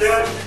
네.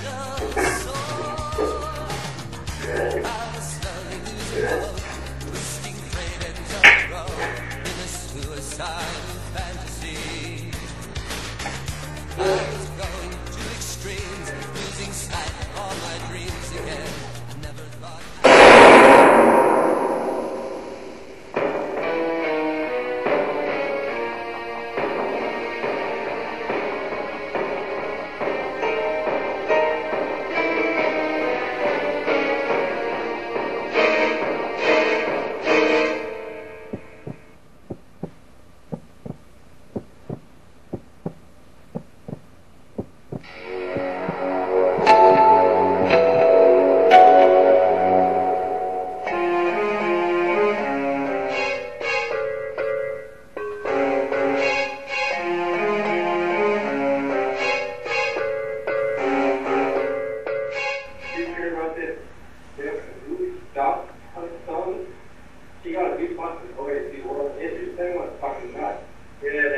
gotta be fucking crazy. Well, it's this thing was fucking nuts. Yeah.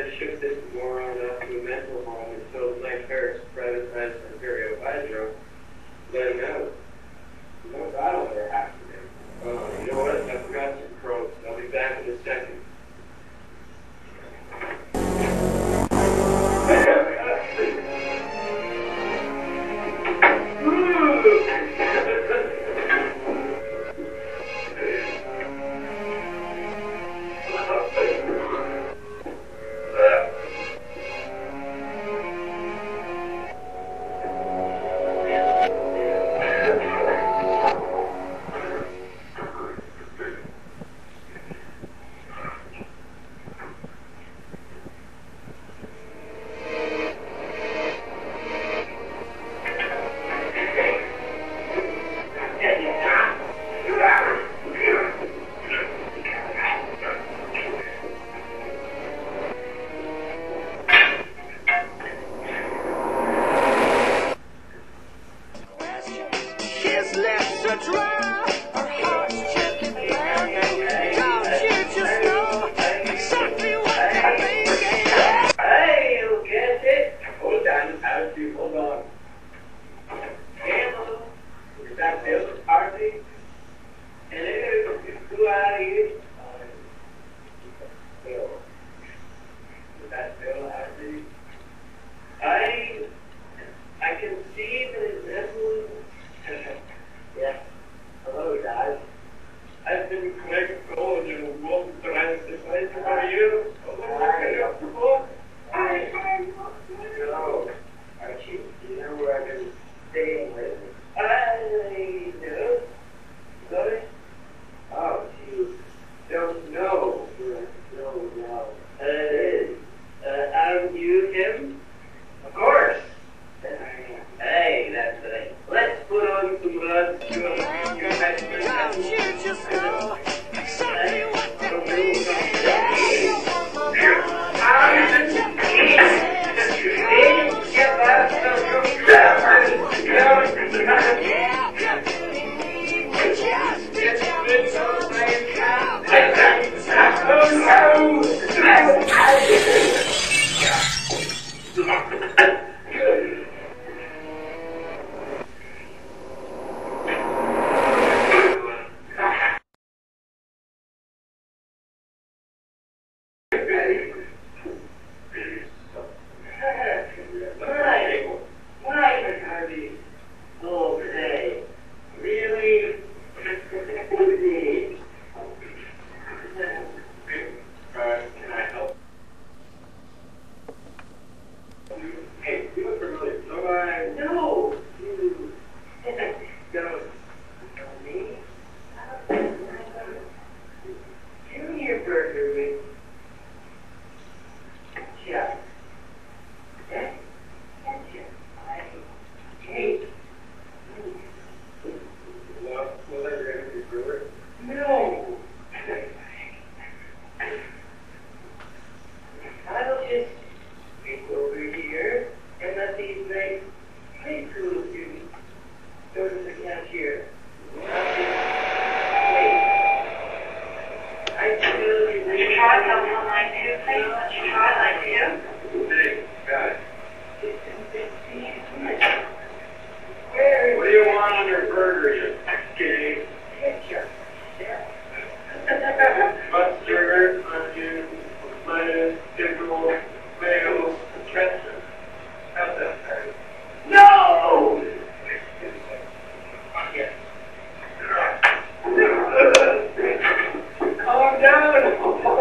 こんにちは。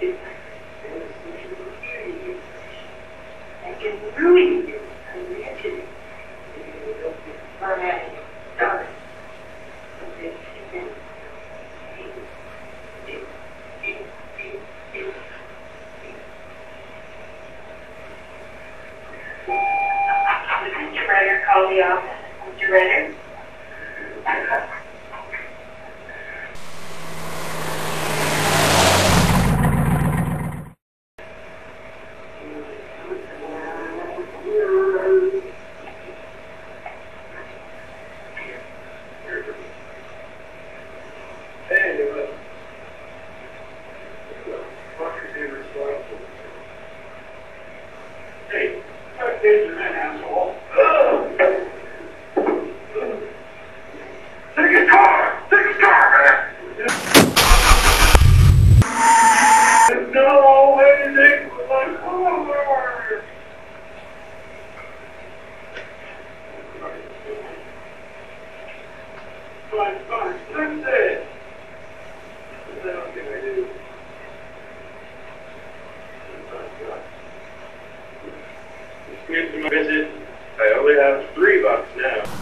Mr. Renner, call the office. Mr. Renner? Can I do? Excuse my visit. I only have three bucks now.